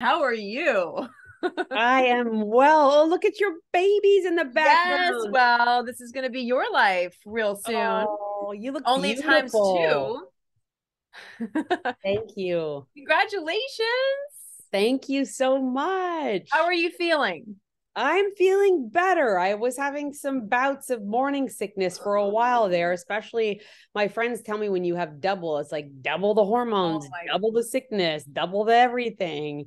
How are you? I am well. Oh, look at your babies in the background. Yes, well, this is going to be your life real soon. Oh, you look Only beautiful. times two. Thank you. Congratulations. Thank you so much. How are you feeling? I'm feeling better. I was having some bouts of morning sickness for a while there, especially my friends tell me when you have double, it's like double the hormones, Oh double the sickness, double the everything.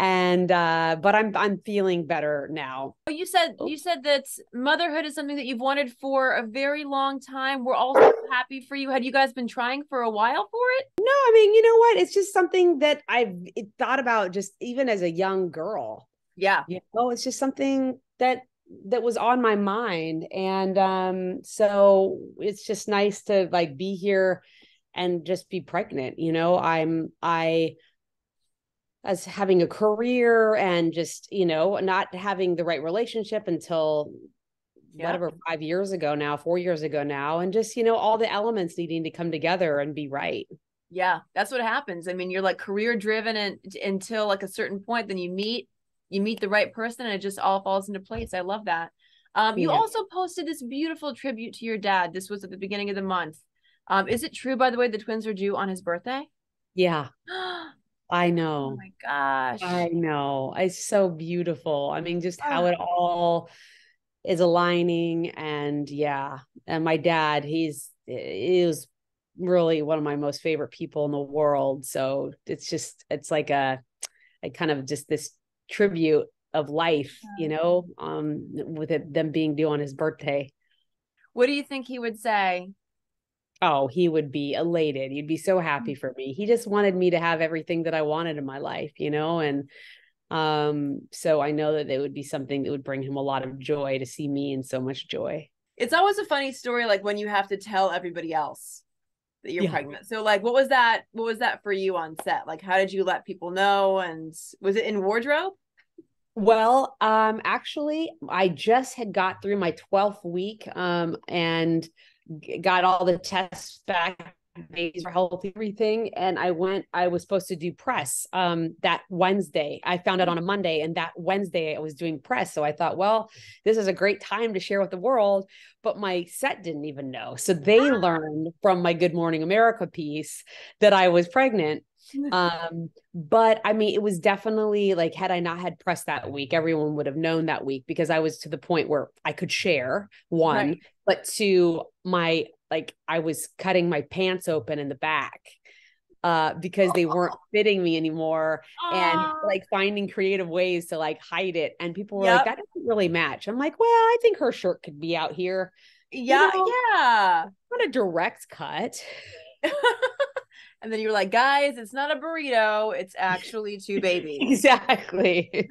And uh but I'm I'm feeling better now. Oh, you said Oh. you said that motherhood is something that you've wanted for a very long time. We're all so happy for you. Had you guys been trying for a while for it? No, I mean, you know what? It's just something that I've thought about just even as a young girl. Yeah. You know, it's just something that that was on my mind. And um, so it's just nice to like be here and just be pregnant. You know, I'm I as having a career and just, you know, not having the right relationship until Yeah. whatever five years ago now, four years ago now, and just, you know, all the elements needing to come together and be right. Yeah, that's what happens. I mean, you're like career driven and until like a certain point, then you meet you meet the right person and it just all falls into place. I love that. Um, you Yeah. also posted this beautiful tribute to your dad. This was at the beginning of the month. Um, is it true, by the way, the twins are due on his birthday? Yeah, oh I know. Oh my gosh. I know. It's so beautiful. I mean, just how it all is aligning. And yeah. And my dad, he's he was really one of my most favorite people in the world. So it's just it's like a a kind of just this tribute of life, you know, um, with it them being due on his birthday. What do you think he would say? Oh, he would be elated. He'd be so happy Mm. for me. He just wanted me to have everything that I wanted in my life, you know, and um so I know that it would be something that would bring him a lot of joy to see me in so much joy. It's always a funny story, like when you have to tell everybody else that you're Yeah. pregnant. So, like, what was that? What was that for you on set? Like, how did you let people know? And was it in wardrobe? Well, um actually I just had got through my 12th week um and got all the tests back babies were healthy everything and i went i was supposed to do press um that wednesday. I found out on a monday and that wednesday i was doing press. So i thought well this is a great time to share with the world but my set didn't even know. So they learned from my good morning america piece that i was pregnant um but i mean it was definitely like had i not had press that week everyone would have known that week because i was to the point where i could share one Right. but to my like I was cutting my pants open in the back uh because they weren't fitting me anymore and like finding creative ways to like hide it and people were Yep. like that doesn't really match. I'm like, well, I think her shirt could be out here. yeah, know- yeah. Not a direct cut. and then you were like, guys, it's not a burrito; it's actually two babies. exactly.